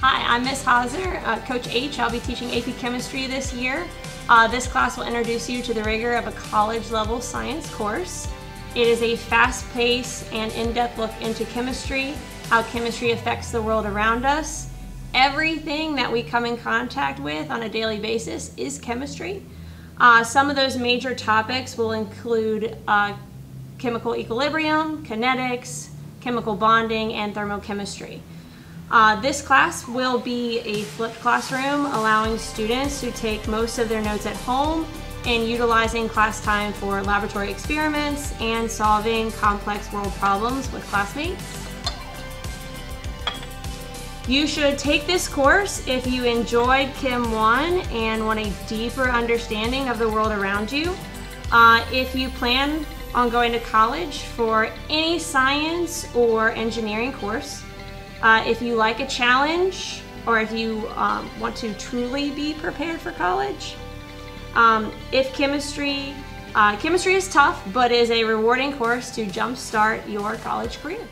Hi, I'm Miss Hauser, uh, Coach H. I'll be teaching AP Chemistry this year. Uh, this class will introduce you to the rigor of a college level science course. It is a fast paced and in depth look into chemistry, how chemistry affects the world around us. Everything that we come in contact with on a daily basis is chemistry. Uh, some of those major topics will include uh, chemical equilibrium, kinetics, chemical bonding, and thermochemistry. Uh, this class will be a flipped classroom, allowing students to take most of their notes at home and utilizing class time for laboratory experiments and solving complex world problems with classmates. You should take this course if you enjoyed Chem 1 and want a deeper understanding of the world around you. Uh, if you plan on going to college for any science or engineering course, uh, if you like a challenge or if you um, want to truly be prepared for college, um, if chemistry, uh, chemistry is tough, but is a rewarding course to jumpstart your college career.